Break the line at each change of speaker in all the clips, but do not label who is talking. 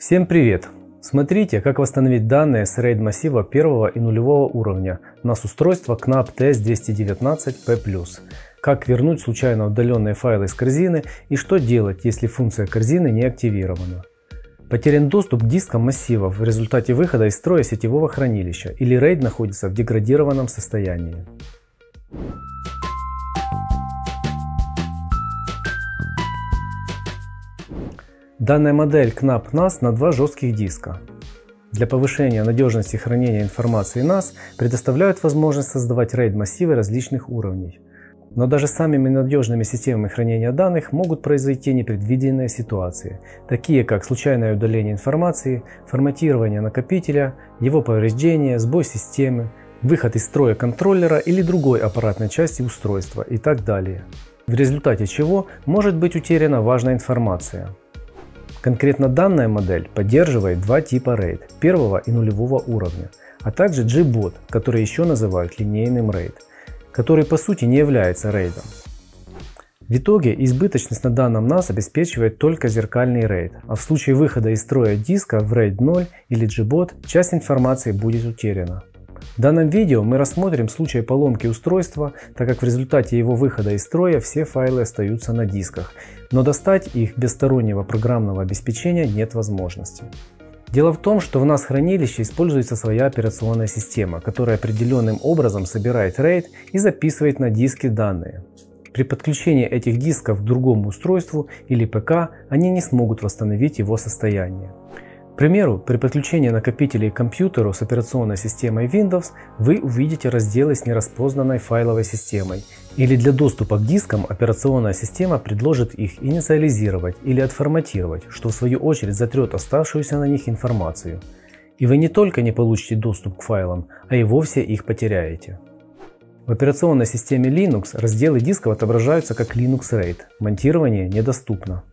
Всем привет! Смотрите, как восстановить данные с RAID массива первого и нулевого уровня на устройство KNAPP TS219P+. Как вернуть случайно удаленные файлы из корзины и что делать, если функция корзины не активирована. Потерян доступ к дискам массива в результате выхода из строя сетевого хранилища или RAID находится в деградированном состоянии. Данная модель KNAPP NAS на два жестких диска. Для повышения надежности хранения информации NAS предоставляют возможность создавать RAID массивы различных уровней. Но даже самыми надежными системами хранения данных могут произойти непредвиденные ситуации, такие как случайное удаление информации, форматирование накопителя, его повреждение, сбой системы, выход из строя контроллера или другой аппаратной части устройства и так далее. В результате чего может быть утеряна важная информация. Конкретно данная модель поддерживает два типа RAID – первого и нулевого уровня, а также Gbot, который еще называют линейным RAID, который по сути не является RAID. В итоге избыточность на данном NAS обеспечивает только зеркальный RAID, а в случае выхода из строя диска в RAID 0 или Gbot часть информации будет утеряна. В данном видео мы рассмотрим случай поломки устройства, так как в результате его выхода из строя все файлы остаются на дисках, но достать их без стороннего программного обеспечения нет возможности. Дело в том, что в NAS хранилище используется своя операционная система, которая определенным образом собирает RAID и записывает на диски данные. При подключении этих дисков к другому устройству или ПК они не смогут восстановить его состояние примеру, при подключении накопителей к компьютеру с операционной системой Windows вы увидите разделы с нераспознанной файловой системой. Или для доступа к дискам операционная система предложит их инициализировать или отформатировать, что в свою очередь затрет оставшуюся на них информацию. И вы не только не получите доступ к файлам, а и вовсе их потеряете. В операционной системе Linux разделы дисков отображаются как Linux RAID. Монтирование недоступно.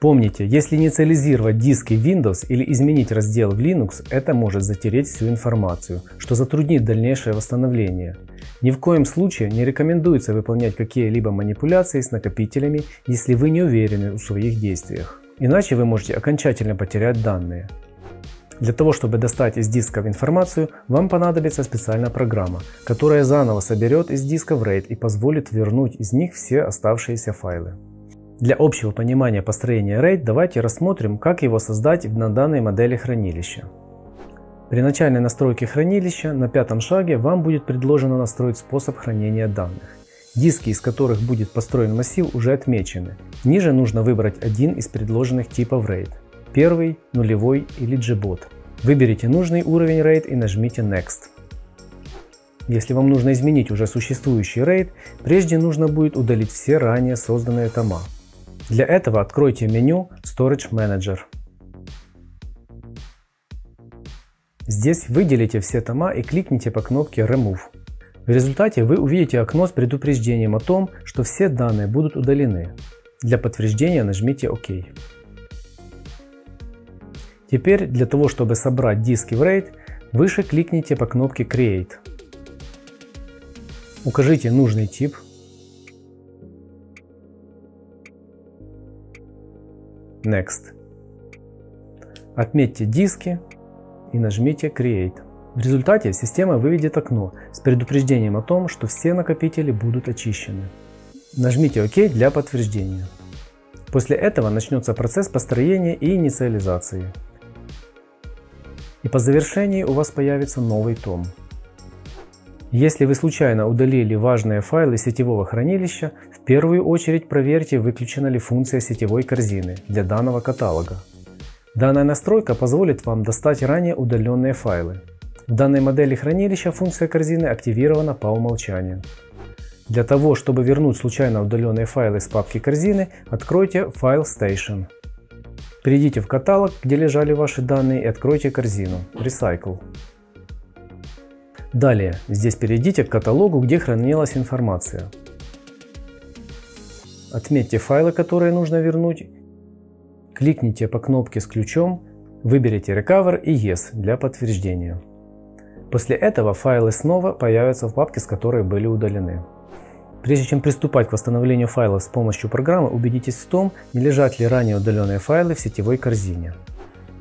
Помните, если инициализировать диски Windows или изменить раздел в Linux, это может затереть всю информацию, что затруднит дальнейшее восстановление. Ни в коем случае не рекомендуется выполнять какие-либо манипуляции с накопителями, если вы не уверены в своих действиях. Иначе вы можете окончательно потерять данные. Для того, чтобы достать из дисков информацию, вам понадобится специальная программа, которая заново соберет из дисков RAID и позволит вернуть из них все оставшиеся файлы. Для общего понимания построения RAID давайте рассмотрим, как его создать на данной модели хранилища. При начальной настройке хранилища на пятом шаге вам будет предложено настроить способ хранения данных. Диски, из которых будет построен массив, уже отмечены. Ниже нужно выбрать один из предложенных типов RAID. Первый, нулевой или Gbot. Выберите нужный уровень RAID и нажмите Next. Если вам нужно изменить уже существующий RAID, прежде нужно будет удалить все ранее созданные тома. Для этого откройте меню Storage Manager. Здесь выделите все тома и кликните по кнопке Remove. В результате вы увидите окно с предупреждением о том, что все данные будут удалены. Для подтверждения нажмите ОК. Теперь для того, чтобы собрать диски в RAID, выше кликните по кнопке Create. Укажите нужный тип Next. Отметьте диски и нажмите Create. В результате система выведет окно с предупреждением о том, что все накопители будут очищены. Нажмите ОК для подтверждения. После этого начнется процесс построения и инициализации. И по завершении у вас появится новый том. Если вы случайно удалили важные файлы сетевого хранилища, первую очередь проверьте, выключена ли функция сетевой корзины для данного каталога. Данная настройка позволит вам достать ранее удаленные файлы. В данной модели хранилища функция корзины активирована по умолчанию. Для того, чтобы вернуть случайно удаленные файлы с папки корзины, откройте File Station. Перейдите в каталог, где лежали ваши данные и откройте корзину Recycle. Далее, здесь перейдите к каталогу, где хранилась информация. Отметьте файлы, которые нужно вернуть. Кликните по кнопке с ключом, выберите Recover и Yes для подтверждения. После этого файлы снова появятся в папке, с которой были удалены. Прежде чем приступать к восстановлению файлов с помощью программы, убедитесь в том, не лежат ли ранее удаленные файлы в сетевой корзине.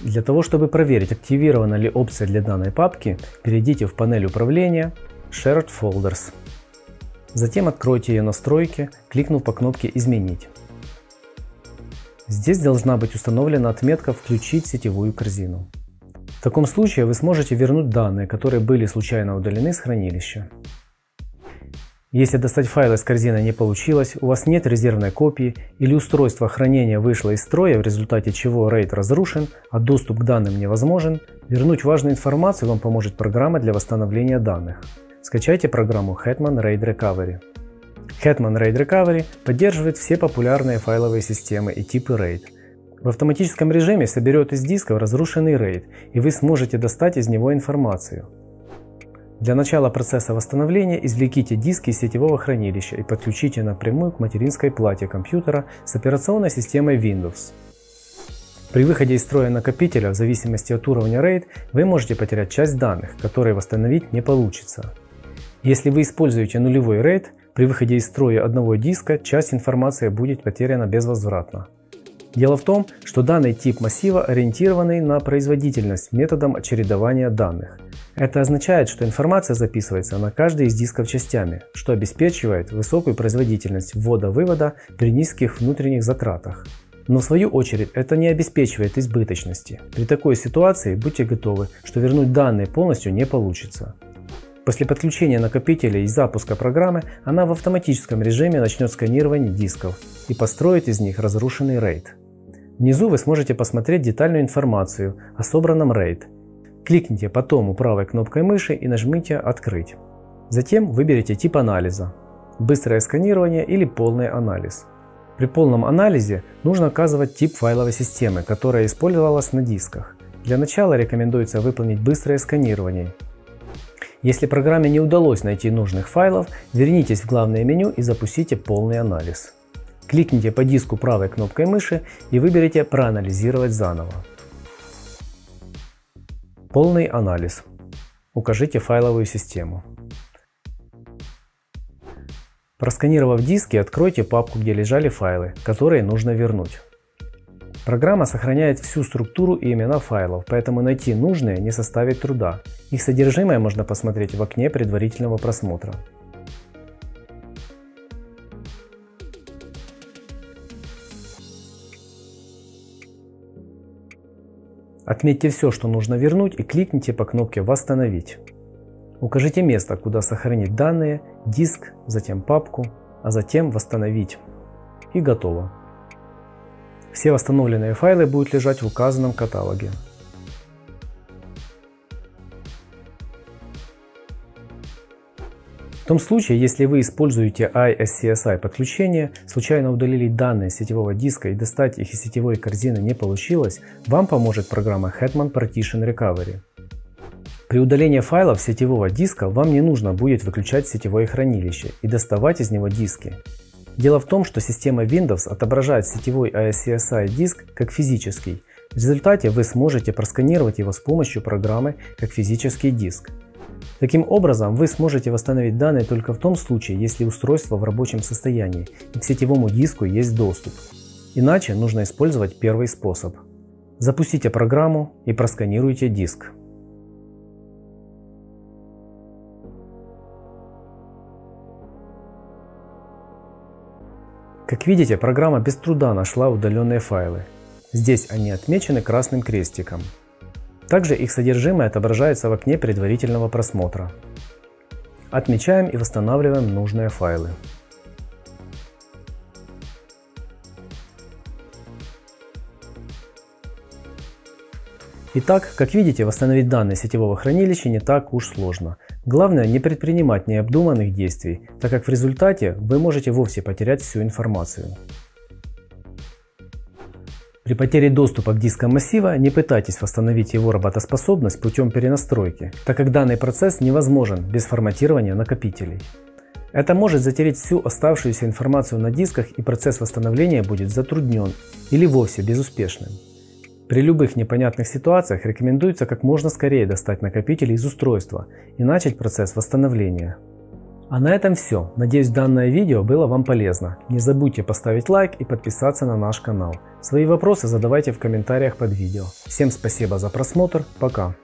Для того, чтобы проверить, активирована ли опция для данной папки, перейдите в панель управления Shared Folders. Затем откройте ее настройки, кликнув по кнопке «Изменить». Здесь должна быть установлена отметка «Включить сетевую корзину». В таком случае вы сможете вернуть данные, которые были случайно удалены с хранилища. Если достать файл из корзины не получилось, у вас нет резервной копии или устройство хранения вышло из строя, в результате чего RAID разрушен, а доступ к данным невозможен, вернуть важную информацию вам поможет программа для восстановления данных. Скачайте программу Hetman RAID Recovery. Hetman RAID Recovery поддерживает все популярные файловые системы и типы RAID. В автоматическом режиме соберет из диска разрушенный RAID, и вы сможете достать из него информацию. Для начала процесса восстановления извлеките диски из сетевого хранилища и подключите напрямую к материнской плате компьютера с операционной системой Windows. При выходе из строя накопителя, в зависимости от уровня RAID, вы можете потерять часть данных, которые восстановить не получится. Если вы используете нулевой RAID, при выходе из строя одного диска часть информации будет потеряна безвозвратно. Дело в том, что данный тип массива ориентированный на производительность методом чередования данных. Это означает, что информация записывается на каждый из дисков частями, что обеспечивает высокую производительность ввода-вывода при низких внутренних затратах. Но в свою очередь это не обеспечивает избыточности. При такой ситуации будьте готовы, что вернуть данные полностью не получится. После подключения накопителя и запуска программы она в автоматическом режиме начнет сканирование дисков и построит из них разрушенный RAID. Внизу вы сможете посмотреть детальную информацию о собранном RAID. Кликните потом правой кнопкой мыши и нажмите «Открыть». Затем выберите тип анализа – быстрое сканирование или полный анализ. При полном анализе нужно указывать тип файловой системы, которая использовалась на дисках. Для начала рекомендуется выполнить быстрое сканирование если программе не удалось найти нужных файлов, вернитесь в главное меню и запустите полный анализ. Кликните по диску правой кнопкой мыши и выберите «Проанализировать заново». Полный анализ. Укажите файловую систему. Просканировав диски, откройте папку, где лежали файлы, которые нужно вернуть. Программа сохраняет всю структуру и имена файлов, поэтому найти нужные не составит труда. Их содержимое можно посмотреть в окне предварительного просмотра. Отметьте все, что нужно вернуть и кликните по кнопке «Восстановить». Укажите место, куда сохранить данные, диск, затем папку, а затем «Восстановить». И готово. Все восстановленные файлы будут лежать в указанном каталоге. В том случае, если вы используете ISCSI подключение, случайно удалили данные сетевого диска и достать их из сетевой корзины не получилось, вам поможет программа Hetman Partition Recovery. При удалении файлов сетевого диска вам не нужно будет выключать сетевое хранилище и доставать из него диски. Дело в том, что система Windows отображает сетевой ASCSI диск как физический. В результате вы сможете просканировать его с помощью программы как физический диск. Таким образом, вы сможете восстановить данные только в том случае, если устройство в рабочем состоянии и к сетевому диску есть доступ. Иначе нужно использовать первый способ. Запустите программу и просканируйте диск. Как видите, программа без труда нашла удаленные файлы. Здесь они отмечены красным крестиком. Также их содержимое отображается в окне предварительного просмотра. Отмечаем и восстанавливаем нужные файлы. Итак, как видите, восстановить данные сетевого хранилища не так уж сложно. Главное не предпринимать необдуманных действий, так как в результате вы можете вовсе потерять всю информацию. При потере доступа к дискам массива не пытайтесь восстановить его работоспособность путем перенастройки, так как данный процесс невозможен без форматирования накопителей. Это может затереть всю оставшуюся информацию на дисках и процесс восстановления будет затруднен или вовсе безуспешным. При любых непонятных ситуациях рекомендуется как можно скорее достать накопитель из устройства и начать процесс восстановления. А на этом все. Надеюсь данное видео было вам полезно. Не забудьте поставить лайк и подписаться на наш канал. Свои вопросы задавайте в комментариях под видео. Всем спасибо за просмотр. Пока.